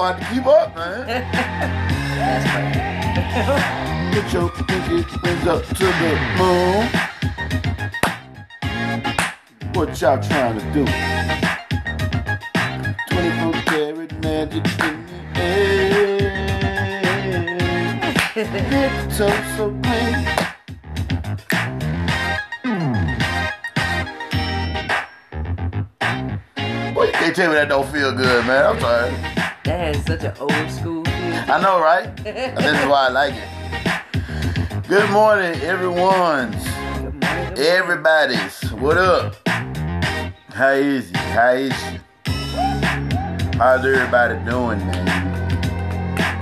moving, man, you gonna have to keep up, man. That's right. Get your pinky rings up to the moon. What y'all trying to do? 24 karat magic in the air. Get so so rain. Boy, you can't tell me that don't feel good, man. I'm sorry. That such an old school feel. I know, right? This is why I like it. Good morning, everyone's. Good morning, good morning. Everybody's. What up? How is you? How is you? How's everybody doing, man?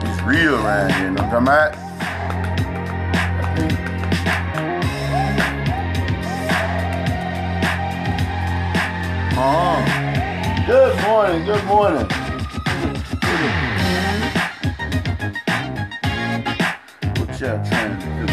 It's real around here, you know what I'm talking about? Good morning, good morning. Y'all trying to do?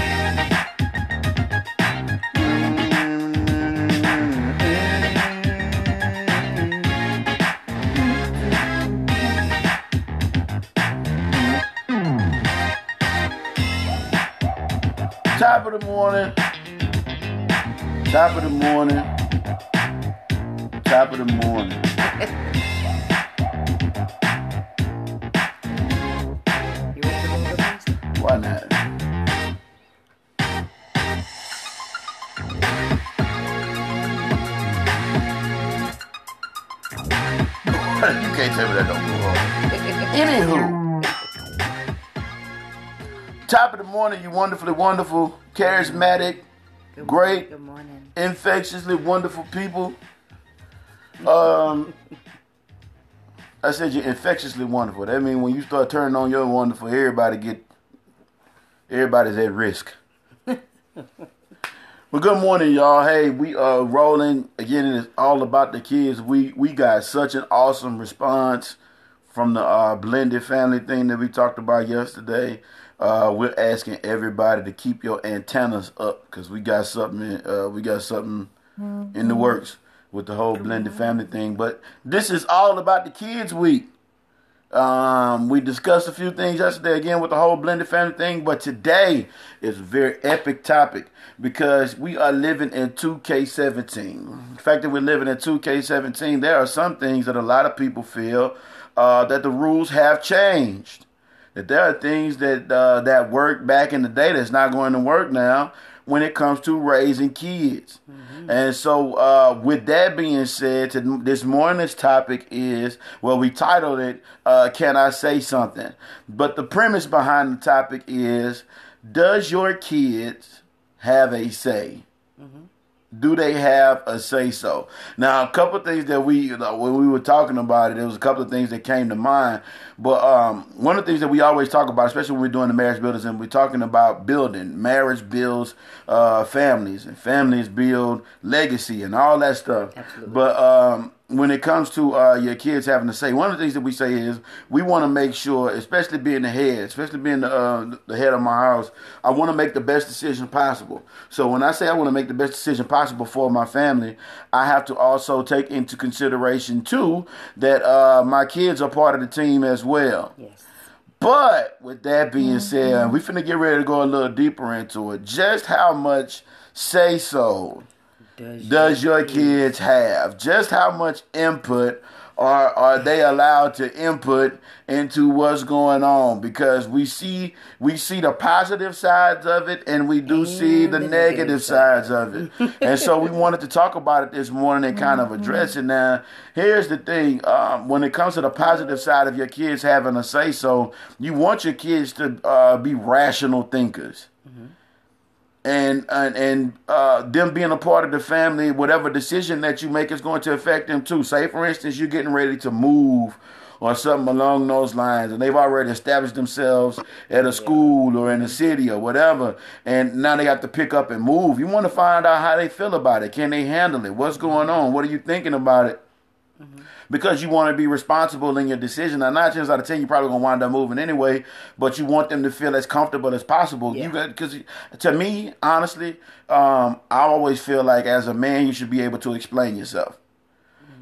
Top of the morning. Top of the morning. Top of the morning. Can't tell me that don't go wrong. Anywho, top of the morning, you wonderfully wonderful, charismatic, Good Great. Morning, good morning. infectiously wonderful people. Um, I said you're infectiously wonderful. That means when you start turning on your wonderful, everybody get, everybody's at risk. Well, good morning, y'all. Hey, we are rolling again. It's all about the kids. We we got such an awesome response from the uh, blended family thing that we talked about yesterday. Uh, we're asking everybody to keep your antennas up because we got something. Uh, we got something in the works with the whole blended family thing. But this is all about the kids week. Um, we discussed a few things yesterday again with the whole blended family thing, but today is a very epic topic because we are living in 2K17. The fact that we're living in 2K17, there are some things that a lot of people feel uh, that the rules have changed. That there are things that uh, that worked back in the day that's not going to work now when it comes to raising kids. And so, uh, with that being said, this morning's topic is well, we titled it uh, "Can I Say Something?" But the premise behind the topic is: Does your kids have a say? Do they have a say so? Now, a couple of things that we, when we were talking about it, there was a couple of things that came to mind. But um, one of the things that we always talk about, especially when we're doing the marriage builders, and we're talking about building, marriage builds uh, families, and families build legacy and all that stuff. Absolutely. But um, when it comes to uh, your kids having to say, one of the things that we say is we want to make sure, especially being the head, especially being the, uh, the head of my house, I want to make the best decision possible. So when I say I want to make the best decision possible for my family, I have to also take into consideration too that uh, my kids are part of the team as well. Yes. But with that being said, we finna get ready to go a little deeper into it. Just how much say so Does, does your kids have? Just how much input are are they allowed to input into what's going on? Because we see we see the positive sides of it, and we do see the, the negative negative sides of it. and so we wanted to talk about it this morning and kind of address it. Now, here's the thing: um, when it comes to the positive side of your kids having a say, so you want your kids to uh, be rational thinkers and and, and uh, them being a part of the family, whatever decision that you make is going to affect them too. Say, for instance, you're getting ready to move or something along those lines, and they've already established themselves at a school or in a city or whatever, and now they have to pick up and move. You want to find out how they feel about it. Can they handle it? What's going on? What are you thinking about it? Because you want to be responsible in your decision. Now, nine times out of ten, you're probably gonna wind up moving anyway, but you want them to feel as comfortable as possible. Yeah. You got because to me, honestly, um, I always feel like as a man, you should be able to explain yourself.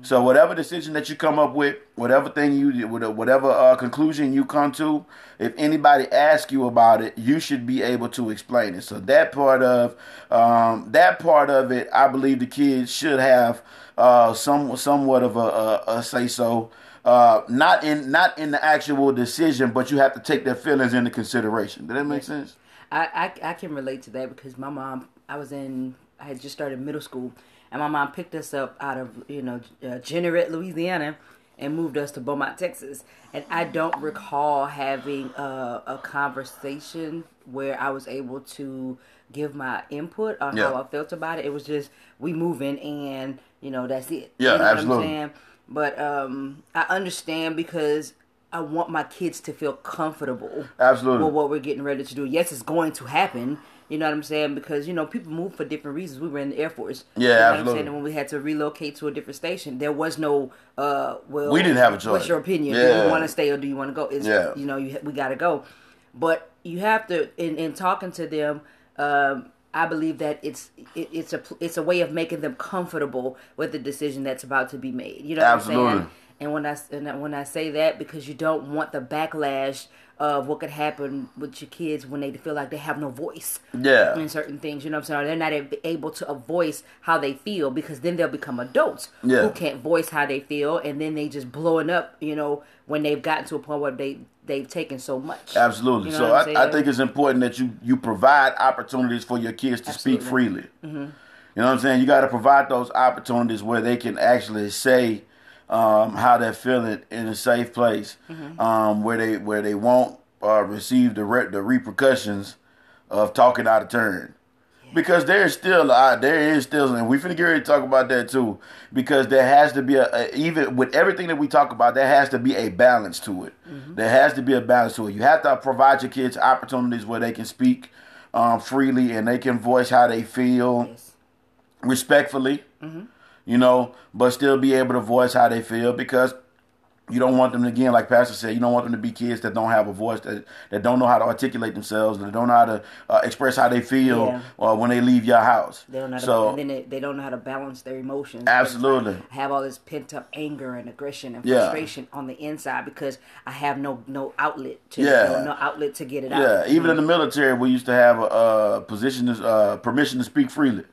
So whatever decision that you come up with, whatever thing you, whatever uh, conclusion you come to, if anybody asks you about it, you should be able to explain it. So that part of um, that part of it, I believe the kids should have uh, some somewhat of a, a, a say so. Uh, not in not in the actual decision, but you have to take their feelings into consideration. Does that make sense? I, I I can relate to that because my mom. I was in. I had just started middle school, and my mom picked us up out of you know uh, Jeanerette, Louisiana, and moved us to Beaumont, Texas. And I don't recall having a, a conversation where I was able to give my input on Yeah. how I felt about it. It was just we moving, and you know that's it. Yeah, you know absolutely. But um, I understand because I want my kids to feel comfortable Absolutely. with what we're getting ready to do. Yes, it's going to happen. You know what I'm saying? Because you know people move for different reasons. We were in the Air Force. Yeah, you know What I'm absolutely. saying? And when we had to relocate to a different station, there was no. uh Well, We didn't have a choice. What's your opinion? Do you want to stay or do you want to go? It's, Yeah. You know, you, we got to go. But you have to in in talking to them. Um, I believe that it's it, it's a it's a way of making them comfortable with the decision that's about to be made. You know what I'm saying? And when I and when I say that, because you don't want the backlash of what could happen with your kids when they feel like they have no voice Yeah. in certain things. You know what I'm saying? They're not able to voice how they feel because then they'll become adults Yeah. who can't voice how they feel, and then they just blowing up. You know, when they've gotten to a point where they they've taken so much. Absolutely. You know so I, I think it's important that you you provide opportunities for your kids to speak Absolutely. freely. Mm-hmm. You know what I'm saying? You got to provide those opportunities where they can actually say um, how they're feeling in a safe place, um, where they where they won't uh, receive the re- the repercussions of talking out of turn. Because there's still uh, there is still and we finna get ready to talk about that too. Because there has to be a, a even with everything that we talk about, there has to be a balance to it. There has to be a balance to it. You have to provide your kids opportunities where they can speak um, freely and they can voice how they feel Yes. respectfully, you know, but still be able to voice how they feel because you don't want them to, again, like Pastor said, you don't want them to be kids that don't have a voice, that, that don't know how to articulate themselves, that don't know how to uh, express how they feel Yeah. uh, when they leave your house. They don't know how to, so, and then they, they don't know how to balance their emotions. Absolutely. have all this pent up anger and aggression and Yeah. frustration on the inside because I have no no outlet to Yeah. no, no outlet to get it yeah, out. Yeah, even in the military, we used to have a, uh position, to, uh, permission to speak freely.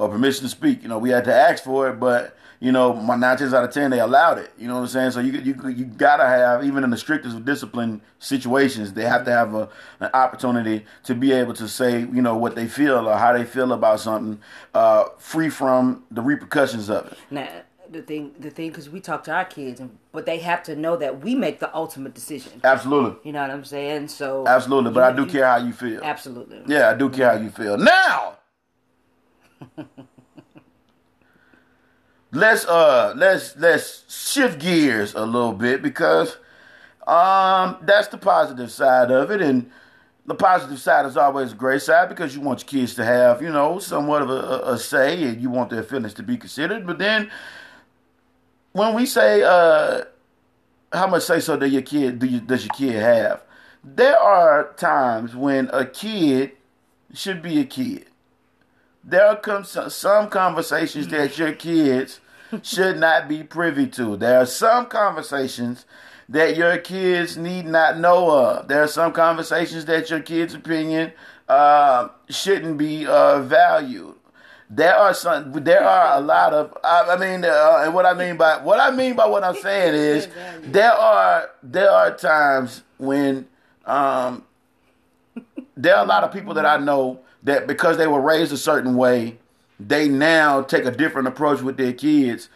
Or permission to speak. You know, we had to ask for it, but you know, my nine times out of ten, they allowed it. You know what I'm saying? So you you you gotta have even in the strictest of discipline situations, they have to have a an opportunity to be able to say you know what they feel or how they feel about something, uh, free from the repercussions of it. Now the thing the thing because we talk to our kids, and, but they have to know that we make the ultimate decision. Absolutely, You know what I'm saying? So absolutely. But you- I do you- care how you feel. Absolutely. Yeah, I do care how you feel. Now, let's uh let's let's shift gears a little bit because um that's the positive side of it and the positive side is always a great side because you want your kids to have, you know, somewhat of a, a, say and you want their feelings to be considered. But then when we say uh how much say so does your kid do you, does your kid have? There are times when a kid should be a kid. There are come some, some conversations that your kids should not be privy to. There are some conversations that your kids need not know of. There are some conversations that your kids' opinion uh, shouldn't be uh, valued. There are some. There are a lot of. I, I mean, uh, and what I mean by what I mean by what I'm saying is, there are there are times when um, there are a lot of people that I know that because they were raised a certain way, they now take a different approach with their kids,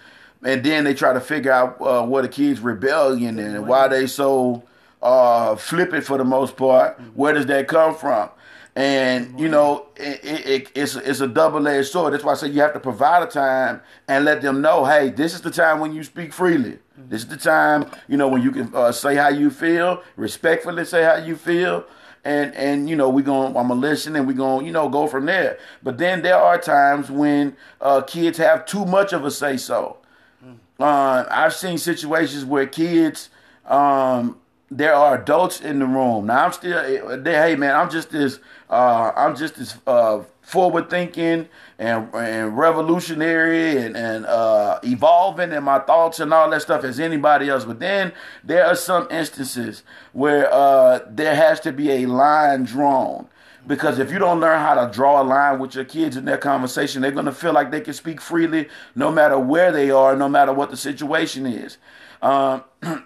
and then they try to figure out uh, what a kid's rebellion and why they so uh, flippant for the most part. Where does that come from? And you know, it, it, it, it's it's a double edged sword. That's why I say you have to provide a time and let them know, hey, this is the time when you speak freely. This is the time, you know, when you can uh, say how you feel, respectfully say how you feel, and and you know we're gonna I'm gonna listen and we're gonna you know go from there. But then there are times when uh, kids have too much of a say so. Uh, I've seen situations where kids um, there are adults in the room. Now I'm still, hey man, I'm just as, uh, I'm just as uh, forward thinking and and revolutionary and and uh, evolving in my thoughts and all that stuff as anybody else. But then there are some instances where uh, there has to be a line drawn. Because if you don't learn how to draw a line with your kids in their conversation, they're going to feel like they can speak freely no matter where they are, no matter what the situation is. Um,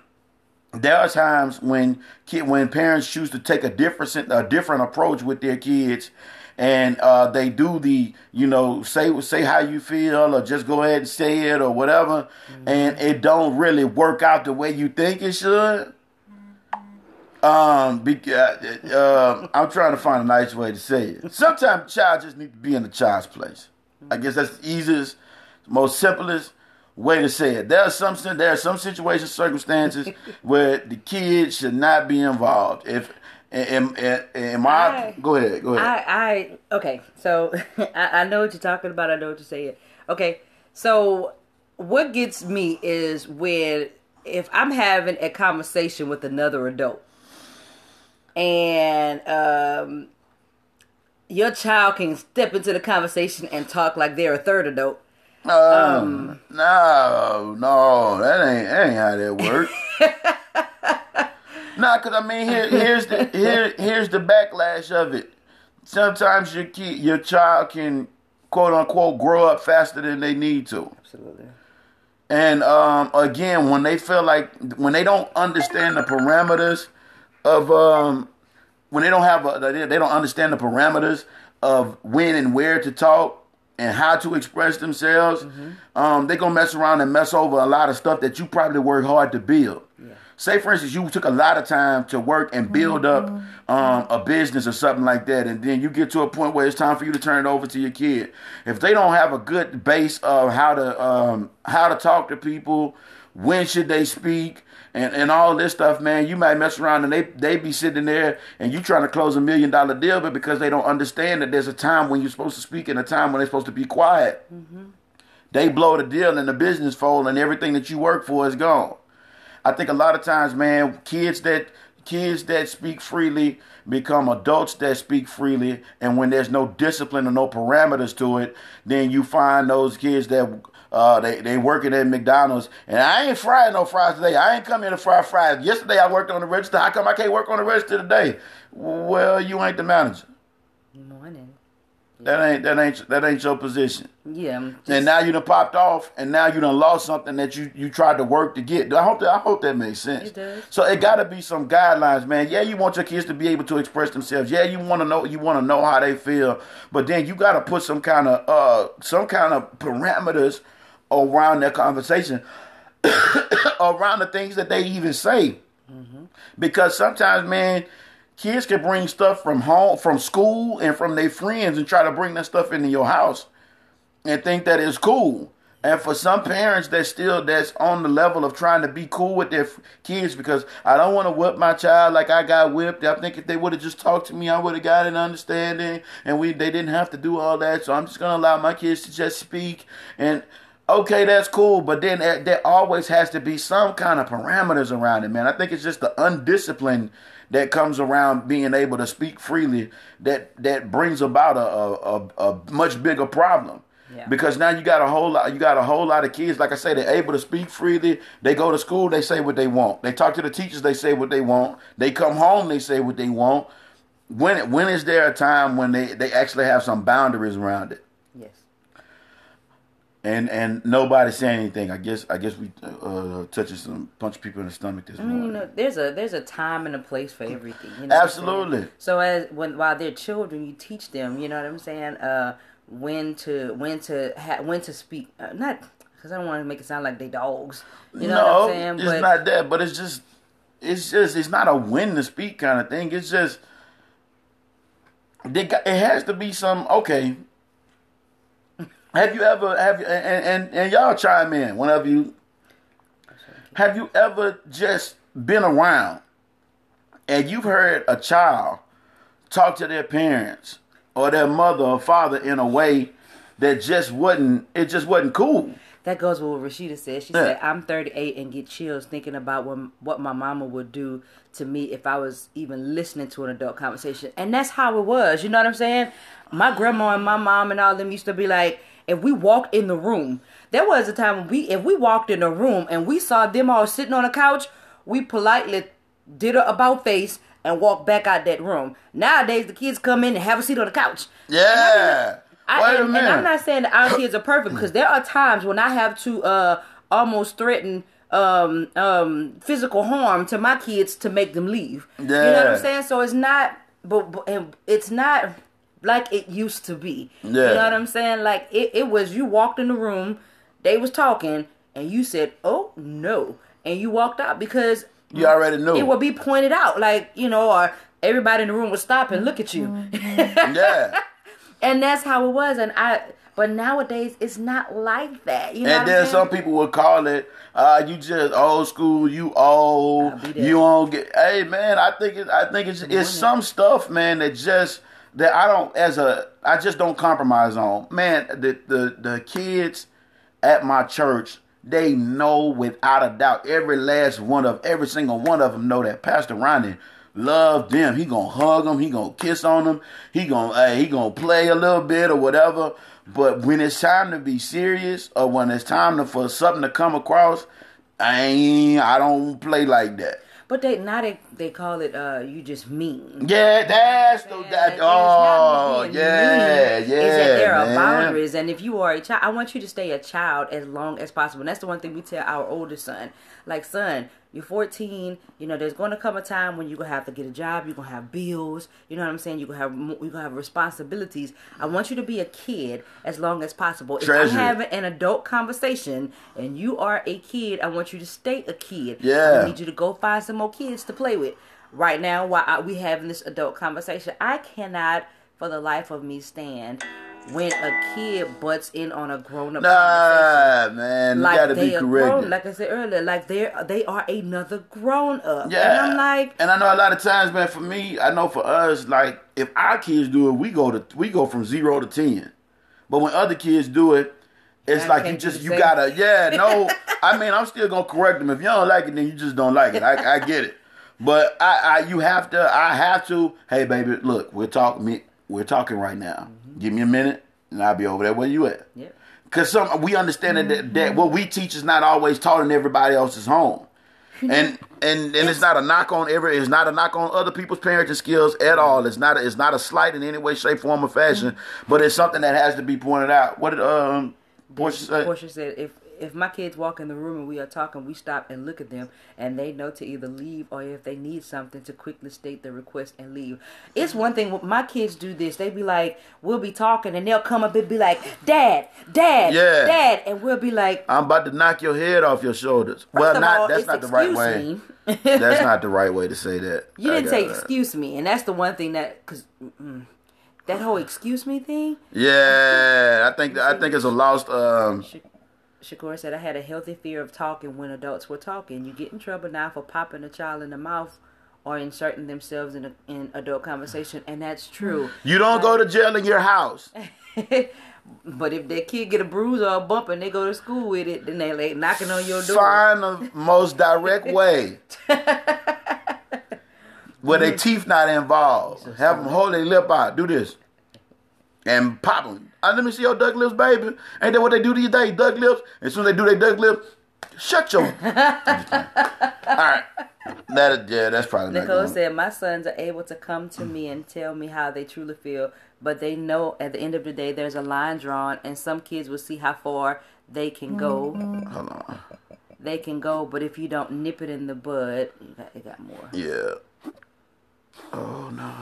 there are times when kid, when parents choose to take a different a different approach with their kids and uh, they do the you know say say how you feel or just go ahead and say it or whatever mm-hmm. and it don't really work out the way you think it should um be, uh, uh, i'm trying to find a nice way to say it sometimes child just need to be in the child's place i guess that's the easiest most simplest way to say it. There are some there are some situations, circumstances where the kids should not be involved. If am, am, am I, I, go ahead, go ahead. I, I okay, so I, I know what you're talking about. I know what you're saying. Okay, so what gets me is when if I'm having a conversation with another adult and um your child can step into the conversation and talk like they're a third adult um, no, no, that ain't that ain't how that works. nah, cause I mean, here, here's the here, here's the backlash of it. Sometimes your kid, your child can quote unquote grow up faster than they need to. Absolutely. And um, again, when they feel like when they don't understand the parameters of um, when they don't have a, they don't understand the parameters of when and where to talk and how to express themselves, mm-hmm. um, they're gonna mess around and mess over a lot of stuff that you probably worked hard to build. Say, for instance, you took a lot of time to work and build mm-hmm. up um, a business or something like that, and then you get to a point where it's time for you to turn it over to your kid. If they don't have a good base of how to um, how to talk to people, when should they speak, and, and all this stuff, man, you might mess around and they they be sitting there and you trying to close a million dollar deal, but because they don't understand that there's a time when you're supposed to speak and a time when they're supposed to be quiet, mm-hmm. they blow the deal and the business fold and everything that you work for is gone. I think a lot of times, man, kids that kids that speak freely become adults that speak freely and when there's no discipline or no parameters to it then you find those kids that uh, they they working at McDonald's, and I ain't frying no fries today. I ain't come here to fry fries. Yesterday I worked on the register. How come I can't work on the register today? Well, you ain't the manager. Morning. That ain't that ain't that ain't your position. Yeah. Just... And now you done popped off, and now you done lost something that you you tried to work to get. I hope that I hope that makes sense. It does. So it got to be some guidelines, man. Yeah, you want your kids to be able to express themselves. Yeah, you want to know you want to know how they feel, but then you got to put some kind of uh some kind of parameters around their conversation, around the things that they even say. Mm-hmm. Because sometimes, man, kids can bring stuff from home, from school, and from their friends and try to bring that stuff into your house and think that it's cool. And for some parents that still that's on the level of trying to be cool with their kids because I don't want to whip my child like I got whipped. I think if they would have just talked to me, I would have got an understanding, and we they didn't have to do all that. So I'm just gonna allow my kids to just speak and okay, that's cool, but then there, there, always has to be some kind of parameters around it, man. I think it's just the undisciplined that comes around being able to speak freely that that brings about a a, a, a much bigger problem. Yeah. Because now you got a whole lot, you got a whole lot of kids. Like I say, they're able to speak freely. They go to school, they say what they want. They talk to the teachers, they say what they want. They come home, they say what they want. When when is there a time when they they actually have some boundaries around it? And and nobody saying anything. I guess I guess we uh, touching some punch people in the stomach this morning. You know, there's a there's a time and a place for everything. You know Absolutely. So as when while they're children, you teach them. You know what I'm saying? Uh, when to when to ha- when to speak. Uh, not because I don't want to make it sound like they dogs. You know no, what I'm saying? it's but, not that. But it's just it's just it's not a when to speak kind of thing. It's just they got, it has to be some okay. Have you ever have you and, and and y'all chime in whenever you have you ever just been around and you've heard a child talk to their parents or their mother or father in a way that just wasn't it just wasn't cool. That goes with what Rashida said. She Yeah. said, "I'm 38 and get chills thinking about when, what my mama would do to me if I was even listening to an adult conversation." And that's how it was. You know what I'm saying? My grandma and my mom and all them used to be like, if we walked in the room, there was a time when we, if we walked in the room and we saw them all sitting on a couch, we politely did a about face and walked back out that room. Nowadays, the kids come in and have a seat on the couch. Yeah. I, Wait a and, minute. and I'm not saying that our kids are perfect because there are times when I have to uh almost threaten um um physical harm to my kids to make them leave. Yeah. You know what I'm saying? So it's not but, but and it's not like it used to be. Yeah. You know what I'm saying? Like it, it was you walked in the room, they was talking, and you said, Oh no and you walked out because you already knew. it would be pointed out, like, you know, or everybody in the room would stop and look at you. yeah. And that's how it was. And I, but nowadays it's not like that. You know And then I'm some people would call it, uh, you just old school, you old, I'll be there. you don't get. Hey man, I think it, I think it's it's some stuff, man, that just that I don't as a I just don't compromise on. Man, the the the kids at my church, they know without a doubt every last one of every single one of them know that Pastor Ronnie love them. He gonna hug them. He gonna kiss on them. He gonna he gonna play a little bit or whatever. But when it's time to be serious or when it's time to, for something to come across, I ain't. I don't play like that. But they now they they call it uh you just mean. Yeah, that's the that. Oh, not yeah, mean, yeah. Is that there are boundaries, and if you are a child, I want you to stay a child as long as possible. And that's the one thing we tell our oldest son. Like, son, you're 14. You know, there's going to come a time when you're gonna have to get a job. You're gonna have bills. You know what I'm saying? You're gonna have you're gonna have responsibilities. I want you to be a kid as long as possible. Treasure If. I'm having an adult conversation and you are a kid, I want you to stay a kid. Yeah. I need you to go find some more kids to play with. Right now, while I, we having this adult conversation, I cannot, for the life of me, stand when a kid butts in on a grown up conversation. Nah, man, you Like gotta they be are corrected. like I said earlier, like they they are another grown up. Yeah. and I'm like, and I know a lot of times, man. For me, I know for us, like if our kids do it, we go to we go from zero to ten. But when other kids do it, it's I like you just you gotta yeah no. I mean, I'm still gonna correct them. If you don't like it, then you just don't like it. I, I get it. But I, I you have to I have to. Hey, baby, look, we're talking me we're talking right now. Give me a minute, and I'll be over there. Where you at? yeah, Because some we understand that, that what we teach is not always taught in everybody else's home, and and and it's not a knock on every it's not a knock on other people's parenting skills at all. It's not a, it's not a slight in any way, shape, form, or fashion, but it's something that has to be pointed out. What did um Portia say? Portia said, if if my kids walk in the room and we are talking, we stop and look at them, and they know to either leave or if they need something to quickly state their request and leave. It's one thing when my kids do this. They be like, we'll be talking, and they'll come up and be like, "Dad, Dad, Yeah. Dad," and we'll be like, I'm about to knock your head off your shoulders. First well, not all, that's not the right way. that's not the right way to say that. You didn't say that. excuse me, and that's the one thing that because that whole excuse me thing. Yeah, I think I think it's a lost. Um, Shakur said, I had a healthy fear of talking when adults were talking. You get in trouble now for popping a child in the mouth or inserting themselves in a, in adult conversation, and that's true. you don't go to jail in your house. but if that kid get a bruise or a bump and they go to school with it, then they like knocking on your door. Find the most direct way. Where their mm. teeth not involved. Have them hold their lip out. Do this. And pop them. Uh, let me see your duck lips, baby. Ain't that what they do these days? Duck lips. As soon as they do their duck lips, shut your. All right. That yeah, that's probably not Nicole going. said, My sons are able to come to me and tell me how they truly feel, but they know at the end of the day there's a line drawn, and some kids will see how far they can go. Hold on. They can go, but if you don't nip it in the bud, you got, you got more. Yeah. Oh no.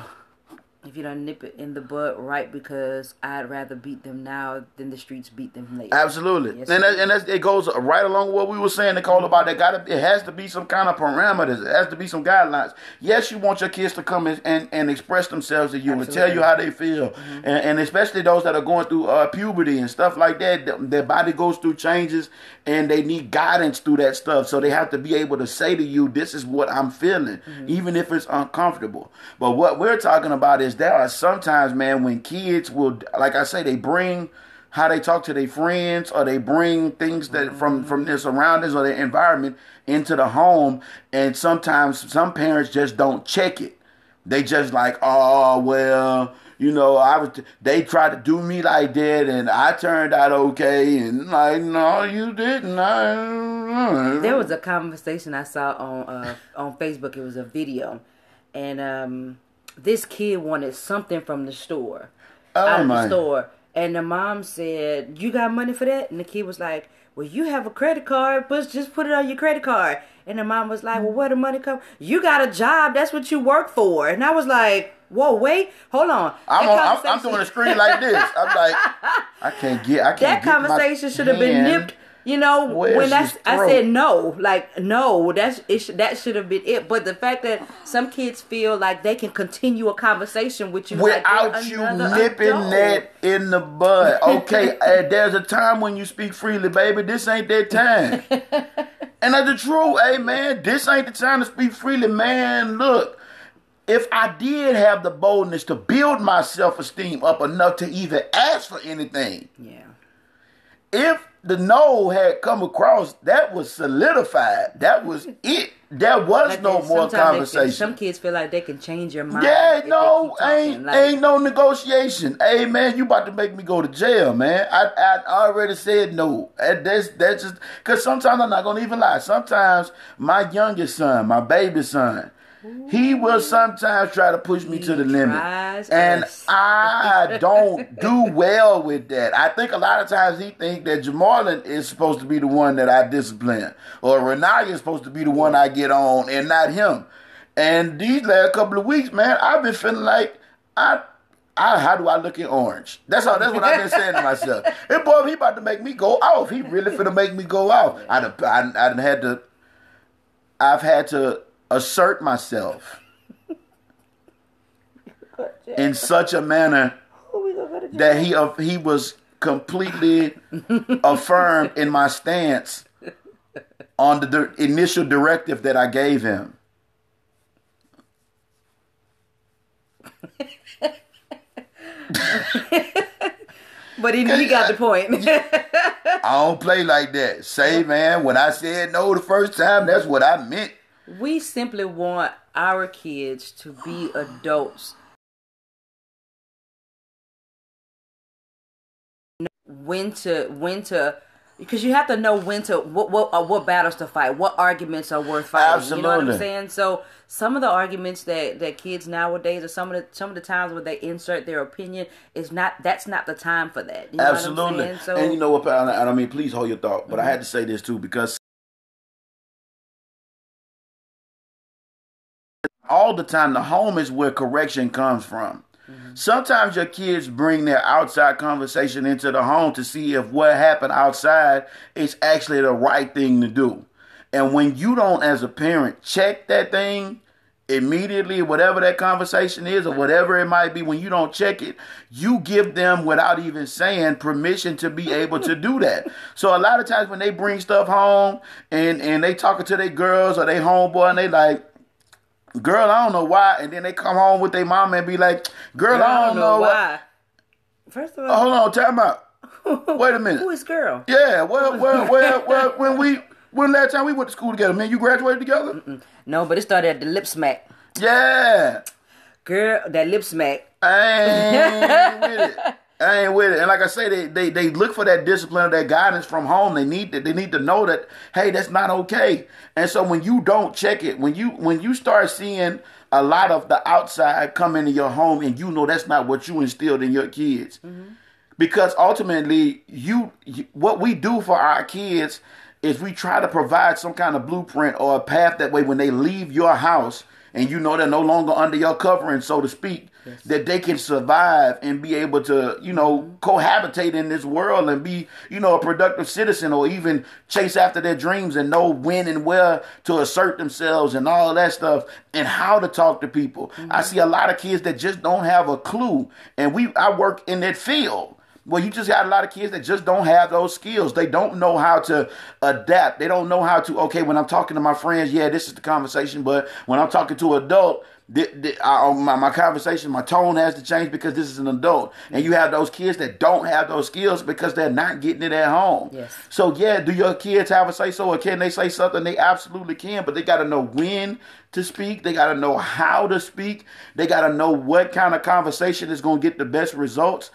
If you don't nip it in the bud right because I'd rather beat them now than the streets beat them later. Absolutely, Yes, and it that, and that's, it goes right along what we were saying, Nicole, about that. Got to it has to be some kind of parameters. It has to be some guidelines. Yes, you want your kids to come and, and, and express themselves to you and tell you how they feel, and, and especially those that are going through uh, puberty and stuff like that. th- Their body goes through changes, and they need guidance through that stuff. So they have to be able to say to you, "This is what I'm feeling," even if it's uncomfortable. But what we're talking about is there are sometimes, man, when kids will, like I say, they bring how they talk to their friends or they bring things that from from their surroundings or their environment into the home and sometimes some parents just don't check it. They just like oh well you know i was they tried to do me like that and i turned out okay and like no you didn't I, There was a conversation I saw on uh, on Facebook. It was a video, and um, this kid wanted something from the store, Oh, out of my. the store, and the mom said, "You got money for that?" And the kid was like, "Well, you have a credit card, but just put it on your credit card." And the mom was like, "Well, where the money come? You got a job. That's what you work for." And I was like, "Whoa, wait, hold on." I'm, on, I'm, I'm doing a screen like this. I'm like, I can't get. I can't that conversation should have been nipped. You know, Where's when that's I said no, like no, that's it. Sh- that should have been it. But the fact that some kids feel like they can continue a conversation with you like without you nipping adult. that in the bud. Okay, uh, there's a time when you speak freely, baby. This ain't that time. and that's the truth, hey man. This ain't the time to speak freely, man. Look, if I did have the boldness to build my self esteem up enough to even ask for anything, Yeah, if the no had come across, that was solidified. That was it. There was Like, no more they can- conversation. some kids feel like they can change your mind. Yeah, no, ain't Like, ain't no negotiation. Hey man, you about to make me go to jail, man. I I already said no. And That's that's just because sometimes I'm not gonna even lie. Sometimes my youngest son, my baby son, he will sometimes try to push me to the limit, and. I don't do well with that. I think a lot of times he think that Jamarlin is supposed to be the one that I discipline, or Renaya is supposed to be the one I get on, and not him. And these last couple of weeks, man, I've been feeling like I. I, how do I look in orange? That's all. That's what I've been saying to myself. Hey, boy, he about to make me go off. He really finna make me go off. I done, I, I done had to. I've had to assert myself in such a manner Who we gonna go to jail? that he uh, he was completely affirmed in my stance on the di- initial directive that I gave him. But he, he got the point. I don't play like that. Say, man, when I said no the first time, that's what I meant. We simply want our kids to be adults. When to when to because you have to know when to what what uh, what battles to fight, what arguments are worth fighting. Absolutely. You know what I'm saying? So some of the arguments that that kids nowadays, or some of the some of the times where they insert their opinion, is not that's not the time for that. You know What I'm Absolutely. So and you know what, and I mean, please hold your thought, but I had to say this too because all the time the home is where correction comes from. Mm-hmm. Sometimes your kids bring their outside conversation into the home to see if what happened outside is actually the right thing to do. And when you don't, as a parent, check that thing immediately, whatever that conversation is or whatever it might be, when you don't check it, you give them, without even saying, permission to be able to do that. So a lot of times when they bring stuff home and, and they talking to their girls or they homeboy and they like, girl, I don't know why. And then they come home with their mom and be like, girl, I don't, know, why. why. First of Oh, all, hold on, time out. Wait a minute. who is girl? Yeah, well, well, well, well, when we, when last time we went to school together, man, you graduated together? No, but it started at the lip smack. Yeah. Girl, that lip smack. I ain't with it. I ain't with it. And like I say, they, they they look for that discipline or that guidance from home. They need to they need to know that hey, that's not okay. And so when you don't check it, when you when you start seeing a lot of the outside come into your home and you know that's not what you instilled in your kids. Mm-hmm. Because ultimately, you, you what we do for our kids is we try to provide some kind of blueprint or a path that way when they leave your house and you know they're no longer under your covering, so to speak, Yes. that they can survive and be able to, you know, cohabitate in this world and be, you know, a productive citizen or even chase after their dreams and know when and where to assert themselves and all of that stuff and how to talk to people. I mm-hmm. see a lot of kids that just don't have a clue. And we I work in that field. Well, you just got a lot of kids that just don't have those skills. They don't know how to adapt. They don't know how to, okay, when I'm talking to my friends, yeah, this is the conversation. But when I'm talking to an adult, the, the, I, oh, my, my conversation, my tone has to change because this is an adult. And you have those kids that don't have those skills because they're not getting it at home. Yes. So, yeah, do your kids have a say so or can they say something? They absolutely can, but they got to know when to speak. They got to know how to speak. They got to know what kind of conversation is going to get the best results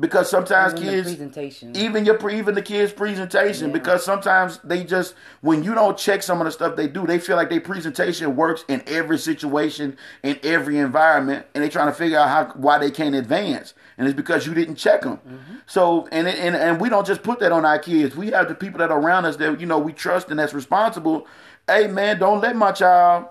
because sometimes Even kids presentation. even your even the kids presentation Yeah. because sometimes they just when you don't check some of the stuff they do they feel like their presentation works in every situation in every environment and they're trying to figure out how why they can't advance and it's because you didn't check them Mm-hmm. so and, it- and and we don't just put that on our kids we have the people that are around us that you know we trust and that's responsible hey man don't let my child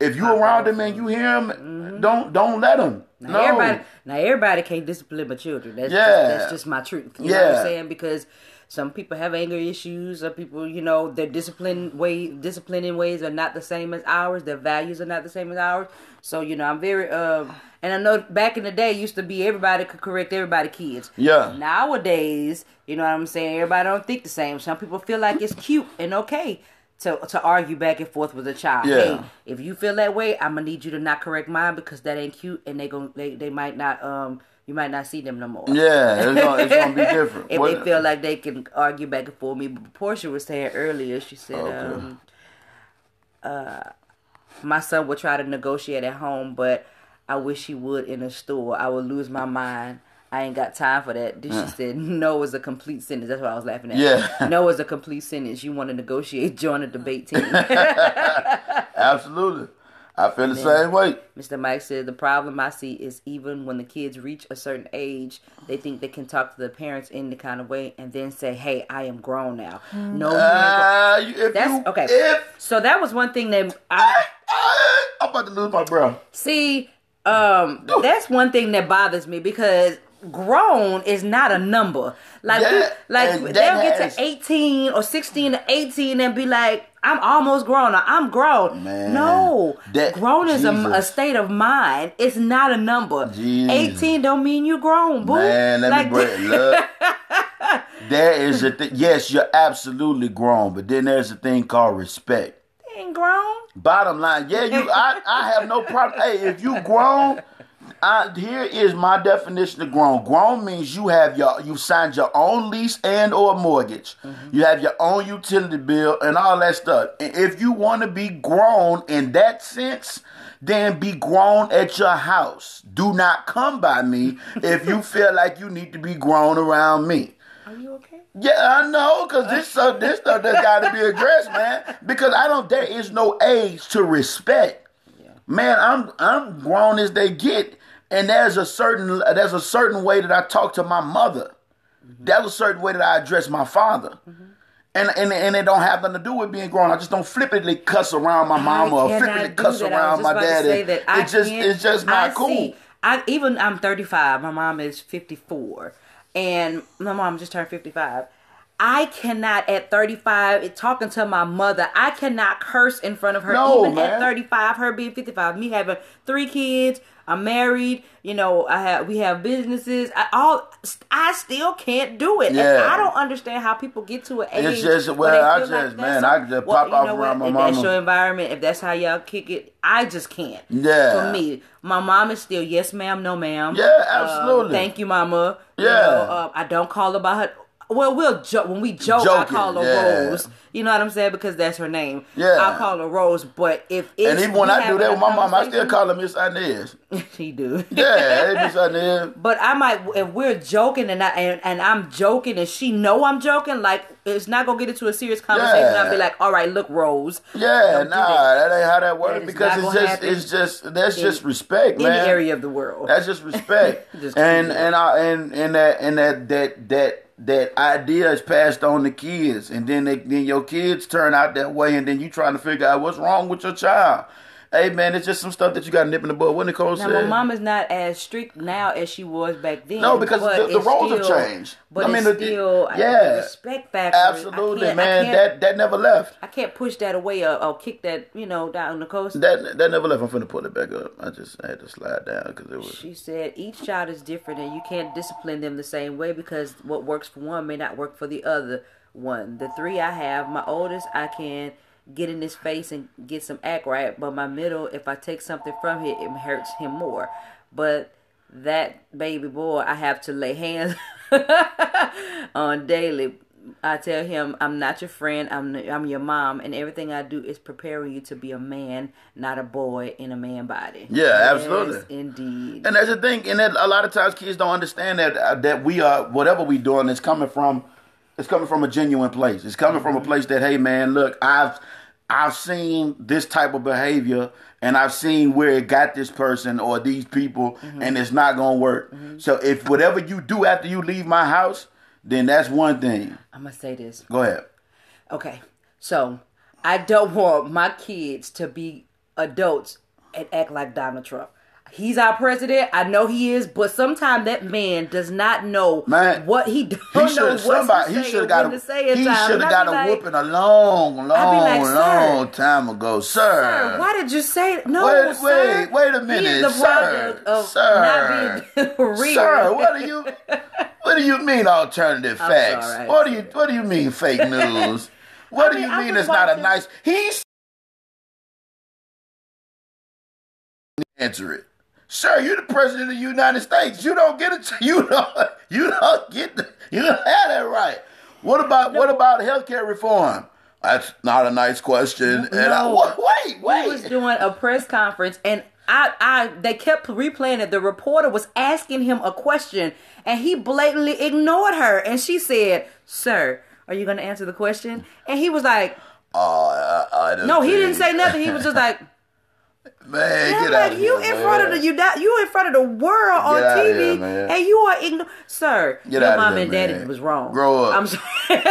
if you around him and you hear him don't don't let him Now no everybody, now everybody can't discipline my children. That's Yeah. just, that's just my truth. You know what Yeah. I'm saying? Because some people have anger issues. Some people, you know, their discipline way, disciplining ways are not the same as ours. Their values are not the same as ours. So you know, I'm very. Uh, and I know back in the day, it used to be everybody could correct everybody kids. Yeah. Nowadays, you know what I'm saying. Everybody don't think the same. Some people feel like it's cute and okay. To, to argue back and forth with a child. Yeah. Hey, if you feel that way, I'm gonna need you to not correct mine because that ain't cute, and they gon' they, they might not um you might not see them no more. yeah it's gonna, it's gonna be different if What- they feel like they can argue back and forth. With me, but Portia was saying earlier. She said, Okay. um, uh, my son would try to negotiate at home, but I wish he would in a store. I would lose my mind. I ain't got time for that. Then she said, "No" is a complete sentence. That's what I was laughing at. Yeah. no is a complete sentence. You want to negotiate? Join a debate team. Absolutely. I feel the same way. Mr. Mike said the problem I see is even when the kids reach a certain age, they think they can talk to their parents in the kind of way and then say, "Hey, I am grown now." No, you. Uh, you- if That's you, okay. If So that was one thing that I I, I'm about to lose my breath. see. Um, that's one thing that bothers me because grown is not a number. Like, we- like they'll that get has- to eighteen or sixteen or eighteen and be like, "I'm almost grown. Or, I'm grown." Man, no, that- grown is a, a state of mind. It's not a number. Jesus. Eighteen don't mean you grown, boo. Man, let like, me break. Look, there is a thing. Yes, you're absolutely grown, but then there's a thing called respect. they ain't grown. Bottom line, yeah, you. I, I have no problem. Hey, if you grown, I, here is my definition of grown. Grown means you have your you signed your own lease and or mortgage. Mm-hmm. You have your own utility bill and all that stuff. And if you want to be grown in that sense, then be grown at your house. Do not come by me if you feel like you need to be grown around me. Are you okay? Yeah, I know, cause this stuff, this stuff that's got to be addressed, man. Because I don't, there is no age to respect. Yeah. Man, I'm I'm grown as they get, and there's a certain there's a certain way that I talk to my mother. There's a certain way that I address my father. And, and, and it don't have nothing to do with being grown. I just don't flippantly cuss around my mama or flippantly cuss that. Around my daddy. say that I It's just it's just not I cool. see- I even I'm 35. My mom is 54, and my mom just turned 55. I cannot at 35 talking to my mother. I cannot curse in front of her. No, even man. at 35, her being 55, me having three kids. I'm married. You know, I have we have businesses. I all I still can't do it. And Yeah. I don't understand how people get to an age. It's just- well, I like just- that's man, I just well, pop you off know around what? my If that's your environment, if that's how y'all kick it, I just can't. Yeah. For me, my mom is still yes, ma'am, no, ma'am. Yeah, Um, absolutely. thank you, mama. You Yeah. know, uh, I don't call by her. Well, we'll joke when we joke. I call her yeah. Rose. You know what I'm saying because that's her name. Yeah. I'll call her Rose. But if it's And even when I do that with my mom, I still call her Miss Inez. she do. Yeah, hey, Miss Inez. But I might if we're joking and I and, and I'm joking and she know I'm joking, like it's not gonna get into a serious conversation. Yeah. I'll be like, all right, look, Rose. Yeah, nah, that. that ain't how that works That because it's just happen it's just that's in just respect, man. Any area of the world. That's just respect. Just and and I and and that and that that that that idea is passed on to kids, and then they then your kids turn out that way, and then you trying to figure out what's wrong with your child. Hey man, it's just some stuff that you got to nip in the bud. What Nicole Now, said. my mom is not as strict now as she was back then. No, because the- the roles have changed. But I mean, it's the- still, I- yeah. the respect factor. Absolutely, man. That that never left. I can't push that away or, or kick that, you know, down the coast. That that never left. I'm finna put it back up. I just had to slide down because it was. She said each child is different and you can't discipline them the same way because what works for one may not work for the other one. The three I have, my oldest, I can get in his face and get some act right, but my middle, if I take something from him, it hurts him more. But that baby boy, I have to lay hands on daily. I tell him I'm not your friend. I'm I'm your mom, and everything I do is preparing you to be a man, not a boy in a man body. Yeah, Yes, absolutely. indeed. And that's the thing, and that a lot of times kids don't understand that uh, that we are whatever we doing is coming from, it's coming from a genuine place. It's coming from a mm-hmm. place that hey man, look, I've I've seen this type of behavior, and I've seen where it got this person or these people, mm-hmm. and it's not gonna work. Mm-hmm. So if whatever you do after you leave my house, then that's one thing. I'm gonna say this. Go ahead. Okay, so I don't want my kids to be adults and act like Donald Trump. He's our president. I know he is, but sometimes that man does not know Man, what he don't He know should what somebody. to He say should have got. A, he should have got a like, whooping a long, long, like, long time ago, sir. Sir, why did you say no? Wait, sir. wait, wait a minute, sir, of sir, not being real. Sir, what do you what do you mean alternative I'm facts? sorry. What do you what do you mean fake news? What I do mean, you I mean it's not a nice he's answer it. Sir, you're the president of the United States. You don't get it. You don't. You don't get. The, you don't have that right. What about what about healthcare reform? That's not a nice question. And I, No. what, wait, He was doing a press conference and I, I, they kept replaying it. The reporter was asking him a question, and he blatantly ignored her. And she said, "Sir, are you going to answer the question?" And he was like, Oh, I, I don't "No, he didn't say nothing. He was just like, Man, I'm get out of you here, in front of the you that you in front of the world on Get outta TV, here, and you are igno- Sir, Get your mom here, and daddy man. was wrong. Grow up. I'm sorry.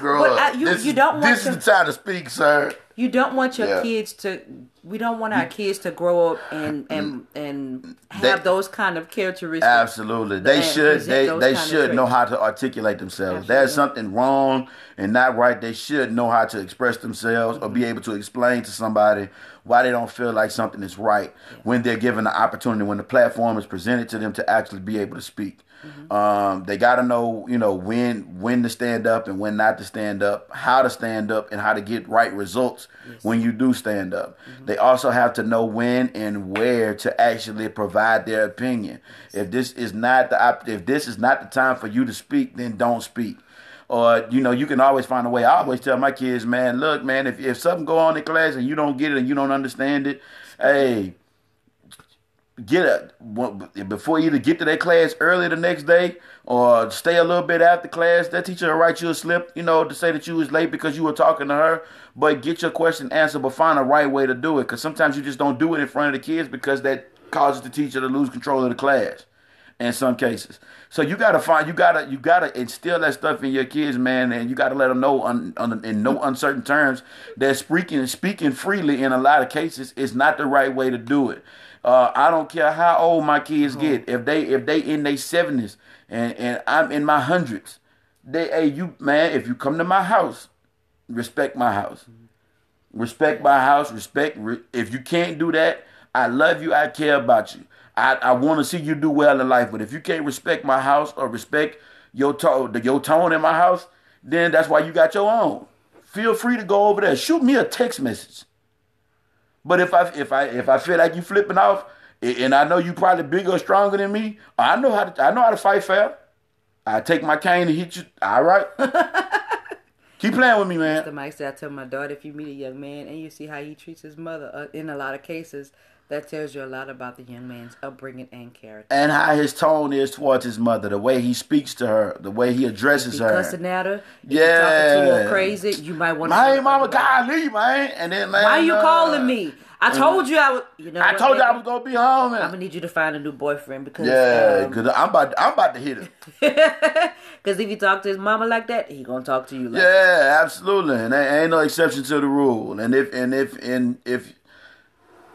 Grow But, uh, you- this, you don't want This to- is the time to speak, sir. You don't want your Yeah. kids to. We don't want our kids to grow up and and and have They- those kind of characteristics. Absolutely, they should. They they should know how to articulate themselves. There's something wrong and not right. They should know how to express themselves or be Mm-hmm. able to explain to somebody why they don't feel like something is right when they're given the opportunity, when the platform is presented to them to actually be able to speak. Mm-hmm. Um, they got to know, you know, when when to stand up and when not to stand up, how to stand up, and how to get right results when you do stand up. Mm-hmm. They also have to know when and where to actually provide their opinion. If this is not the op- if this is not the time for you to speak, then don't speak. Or you know, you can always find a way. I always tell my kids, man, look, man, if if something go on in class and you don't get it and you don't understand it, hey, get a before either get to that class early the next day or stay a little bit after class. That teacher will write you a slip, you know, to say that you was late because you were talking to her. But get your question answered, but find a right way to do it. Because sometimes you just don't do it in front of the kids because that causes the teacher to lose control of the class. In some cases, so you gotta find, you gotta, you gotta instill that stuff in your kids, man, and you gotta let them know, un, un, in no uncertain terms, that speaking, speaking freely in a lot of cases is not the right way to do it. Uh, I don't care how old my kids get. If they if they in their seventies and and I'm in my hundreds, they hey you man, if you come to my house, respect my house, respect my house, respect. Re- if you can't do that, I love you. I care about you. I, I want to see you do well in life. But if you can't respect my house or respect your tone, your tone in my house, then that's why you got your own. Feel free to go over there. Shoot me a text message. But if I if I if I feel like you flipping off, and I know you probably bigger or stronger than me, I know how to I know how to fight fair. I take my cane and hit you. All right. Keep playing with me, man. The Mike said, I tell my daughter, if you meet a young man and you see how he treats his mother, uh, in a lot of cases, that tells you a lot about the young man's upbringing and character. And how his tone is towards his mother, the way he speaks to her, the way he addresses her. cussing at her, if you talking to Yeah. crazy, you might want to. Man, mama, golly, man. And then, man. Why you uh, calling me? I told you I was. You know, I told you I was gonna be home. I'm gonna need you to find a new boyfriend because yeah, um, because I'm about, I'm about to hit him. Because if you talk to his mama like that, he gonna talk to you like Yeah, absolutely, and there ain't no exception to the rule. And if and if and if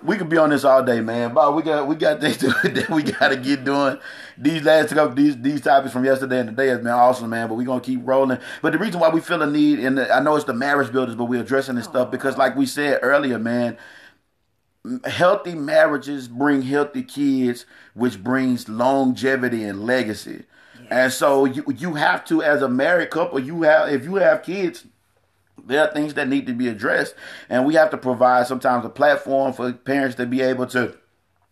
we could be on this all day, man. But we got we got things to, that we got to get doing. These last couple these these topics from yesterday and today has been awesome, man. But we're gonna keep rolling. But the reason why we feel a need, and I know it's the Marriage Builderz, but we're addressing this stuff because, like we said earlier, man, healthy marriages bring healthy kids, which brings longevity and legacy. And so you you have to, as a married couple, you have if you have kids there are things that need to be addressed, and we have to provide sometimes a platform for parents to be able to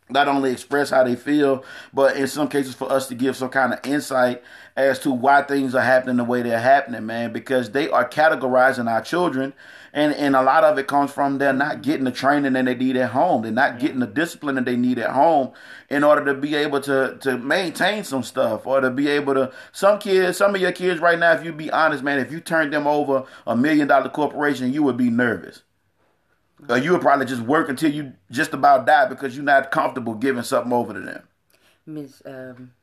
not only express how they feel, but in some cases for us to give some kind of insight as to why things are happening the way they're happening, man, because they are categorizing our children and and a lot of it comes from they're not getting the training that they need at home. They're not getting the discipline that they need at home in order to be able to to maintain some stuff or to be able to. Some kids, some of your kids right now, if you be honest, man, if you turned them over a million dollar corporation, you would be nervous. Or you would probably just work until you just about die because you're not comfortable giving something over to them. Miss um,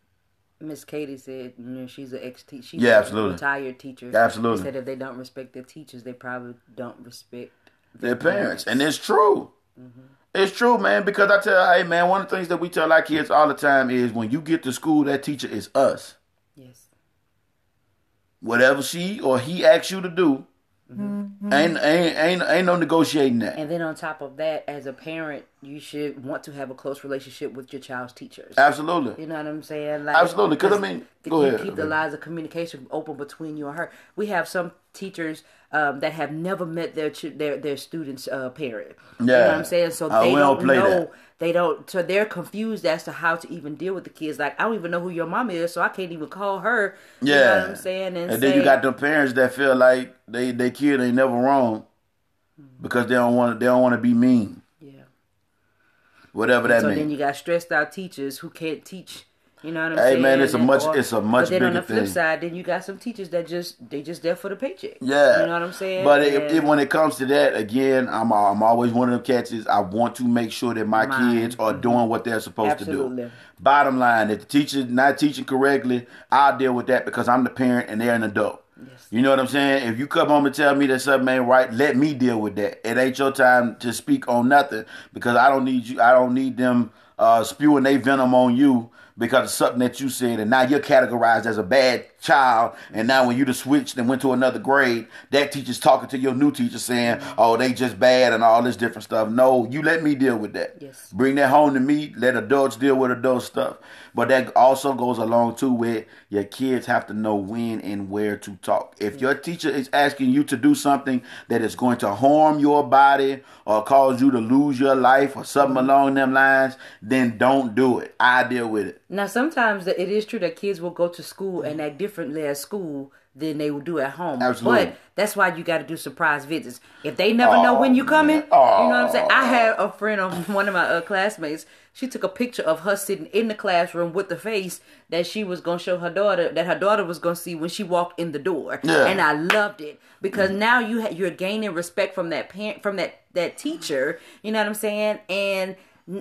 Miss Katie said, you know, she's an ex teacher. She's Yeah, absolutely. retired teacher. Absolutely. She said if they don't respect their teachers, they probably don't respect their parents. And it's true. Mm-hmm. It's true, man, because I tell hey man, one of the things that we tell our kids all the time is when you get to school, that teacher is us. Yes. Whatever she or he asks you to do, ain't, ain't ain't ain't no negotiating that. And then on top of that, as a parent, you should want to have a close relationship with your child's teachers. Absolutely. You know what I'm saying? Like, Absolutely, because I mean- to go keep, ahead, keep the baby. lines of communication open between you and her. We have some teachers um, that have never met their ch- their their students' uh, parent. You know what I'm saying? So Uh, they we don't don't, play know. that. They don't. So they're confused as to how to even deal with the kids. Like I don't even know who your mom is, so I can't even call her. You Yeah. know what I'm saying? And, And then you got the parents that feel like they they kid ain't never wrong mm-hmm. because they don't want they don't want to be mean. yeah. Whatever that so means. then you got stressed out teachers who can't teach. You know what I'm Hey, saying? Hey man, it's a And- much- it's a much But then on the flip thing. side, then you got some teachers that just they just there for the paycheck. Yeah, you know what I'm saying. But if, And- if, when it comes to that, again, I'm I'm always one of them catches. I want to make sure that my Mine. kids are doing what they're supposed to Absolutely. do. Bottom line, if the teacher's not teaching correctly, I'll deal with that because I'm the parent and they're an adult. Yes. You know what I'm saying? If you come home and tell me that something ain't right, let me deal with that. It ain't your time to speak on nothing because I don't need you. I don't need them uh, spewing their venom on you because of something that you said, and now you're categorized as a bad child. And now when you just switched and went to another grade, that teacher's talking to your new teacher saying, mm-hmm. "Oh, they just bad" and all this different stuff. No, you let me deal with that. Yes. Bring that home to me. Let adults deal with adult stuff. But that also goes along too with your kids have to know when and where to talk. If mm. your teacher is asking you to do something that is going to harm your body or cause you to lose your life or something mm-hmm. along them lines, then don't do it. I deal with it. Now, sometimes it is true that kids will go to school and act differently at school than they will do at home. Absolutely. But that's why you got to do surprise visits. If they never know when you're coming, man. you know what I'm saying. I Aw. had a friend of one of my uh, classmates. She took a picture of her sitting in the classroom with the face that she was gonna show her daughter, that her daughter was gonna see when she walked in the door. Yeah. And I loved it because now you ha- you're gaining respect from that parent, from that that teacher. You know what I'm saying? And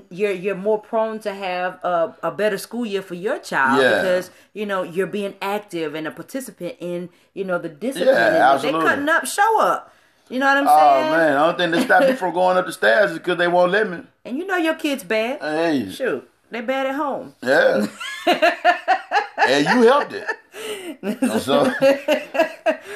you're you're more prone to have a, a better school year for your child Yeah. because you know you're being active and a participant in you know the discipline. Yeah, absolutely. They cutting up, show up. You know what I'm saying? Oh saying? man, the only thing that stop me from going up the stairs is because they won't let me. And you know your kids bad. Hey, Shoot, they bad at home. yeah. and you helped it. So,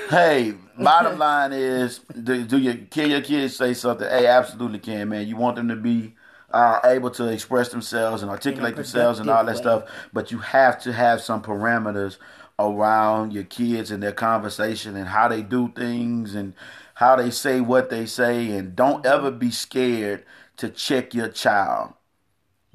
hey, bottom line is, do, do your can your kids say something? Hey, absolutely can, man. You want them to be uh, able to express themselves and articulate themselves and all that productive stuff, but you have to have some parameters around your kids and their conversation and how they do things and how they say what they say, and don't ever be scared to check your child.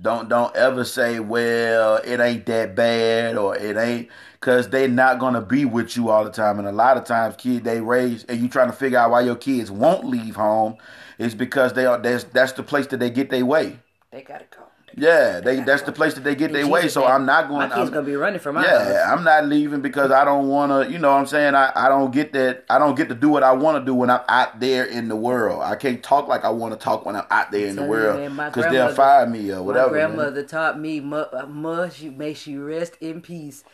Don't don't ever say, well, it ain't that bad or it ain't cause they're not gonna be with you all the time. And a lot of times kids they raise and you trying to figure out why your kids won't leave home is because they are that's that's the place that they get their way. They gotta go. Yeah, they that's the place that they get their way. So man. I'm not going. My going kids I'm, gonna be running for my yeah, house. I'm not leaving because I don't want to. You know, what I'm saying I, I don't get that. I don't get to do what I want to do when I'm out there in the world. I can't talk like I want to talk when I'm out there in the Tell world my because they'll grandmother- fire me or My whatever. man. grandmother taught me, "Mu, uh, mu she may she rest in peace."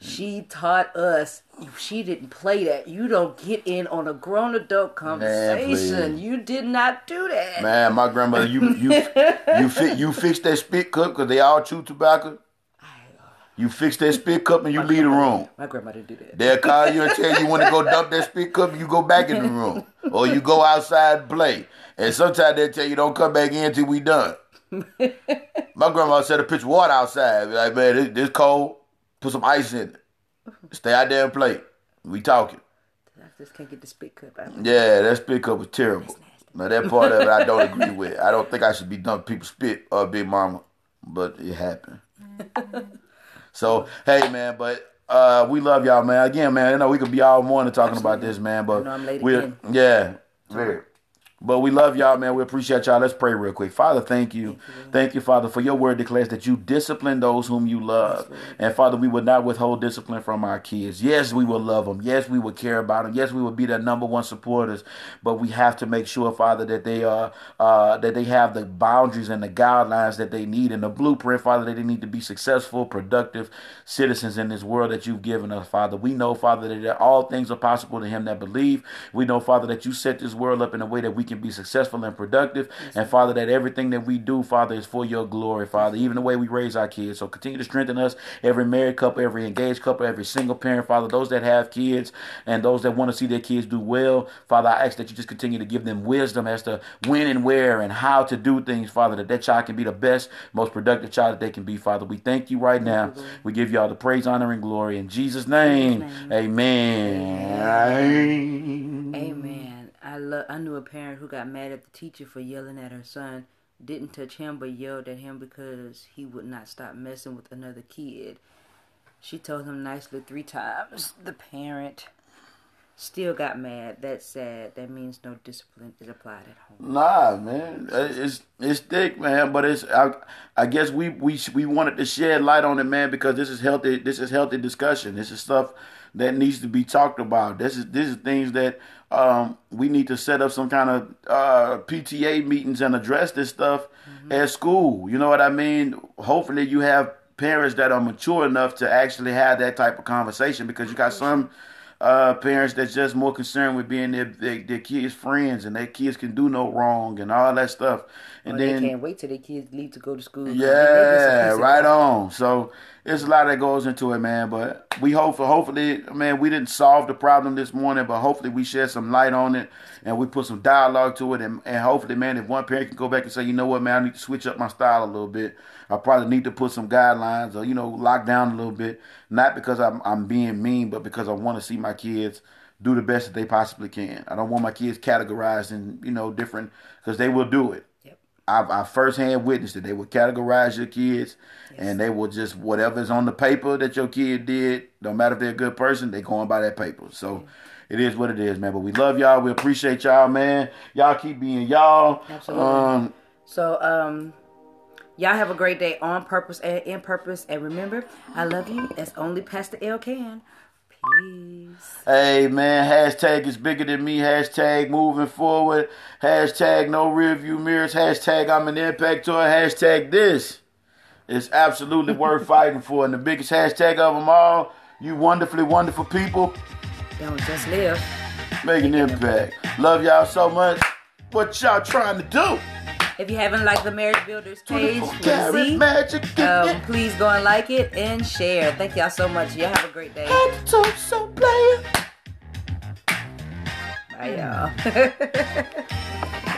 She taught us. She didn't play that. You don't get in on a grown adult conversation. please. you did not do that. Man, my grandmother, you you you fi- you fix that spit cup because they all chew tobacco. You fix that spit cup and you leave the room. My grandmother do that. They'll call you and tell you want to go dump that spit cup, you go back in the room. Or you go outside and play. And sometimes they'll tell you don't come back in till we done. My grandma set a pitcher of water outside. Like, man, this, this cold. Put some ice in it. Stay out there and play. We talking. I just can't get the spit cup out. Yeah, that spit cup was terrible. Now that part of it I don't agree with. I don't think I should be dumping people spit or Big Mama, but it happened. so hey man, but uh, we love y'all man. Again, man, I know we could be all morning talking about this man, but I know I'm late we're again. yeah, very. But we love y'all, man. We appreciate y'all. Let's pray real quick. Father, thank you. Thank you, Father, for your word declares that you discipline those whom you love. And Father, we will not withhold discipline from our kids. Yes, we will love them. Yes, we will care about them. Yes, we will be their number one supporters. But we have to make sure, Father, that they are uh, that they have the boundaries and the guidelines that they need and the blueprint, Father, that they need to be successful, productive citizens in this world that you've given us, Father. We know, Father, that all things are possible to him that believe. We know, Father, that you set this world up in a way that we can be successful and productive. And Father, that everything that we do, Father, is for your glory, Father. Even the way we raise our kids. So continue to strengthen us, every married couple, every engaged couple, every single parent, Father, those that have kids and those that want to see their kids do well. Father, I ask that you just continue to give them wisdom as to when and where and how to do things, Father, that that child can be the best, most productive child that they can be, Father. We thank you right now. We give you all the praise, honor, and glory. In Jesus' name, amen. Amen. I lo- I knew a parent who got mad at the teacher for yelling at her son. Didn't touch him, but yelled at him because he would not stop messing with another kid. She told him nicely three times. The parent still got mad. That's sad. That means no discipline is applied at home. Nah, man, it's it's thick, man. But it's I, I guess we we we wanted to shed light on it, man, because this is healthy. This is healthy discussion. This is stuff that needs to be talked about. This is this is things that um, we need to set up some kind of uh, PTA meetings and address this stuff at school. You know what I mean? Hopefully, you have parents that are mature enough to actually have that type of conversation because you got some uh, parents that's just more concerned with being their, their their kids' friends and their kids can do no wrong and all that stuff. And Or then they can't wait till their kids leave to go to school. yeah, right on. So it's a lot that goes into it, man. But we hope for hopefully, man, we didn't solve the problem this morning, but hopefully we shed some light on it and we put some dialogue to it. And, and hopefully, man, if one parent can go back and say, you know what, man, I need to switch up my style a little bit. I probably need to put some guidelines or you know lock down a little bit, not because I'm I'm being mean, but because I want to see my kids do the best that they possibly can. I don't want my kids categorized in you know different because they will do it. I've, I firsthand witnessed it. They will categorize your kids, and they will just whatever's on the paper that your kid did. No matter if they're a good person, they're going by that paper. So it is what it is, man. But we love y'all. We appreciate y'all, man. Y'all keep being y'all. Absolutely. Um, So, um, y'all have a great day on purpose and in purpose. And remember, I love you as only Pastor L can. Hey man, hashtag is bigger than me. Hashtag moving forward. Hashtag no rearview mirrors. Hashtag I'm an impact toy. Hashtag this. It's absolutely worth fighting for. And the biggest hashtag of them all, you wonderfully wonderful people, Don't just live. make an impact. Love y'all so much. What y'all trying to do? If you haven't liked the Marriage Builderz page, 24 with Z, magic. um, please go and like it and share. Thank y'all so much. Y'all have a great day. Head to so player. Bye, y'all.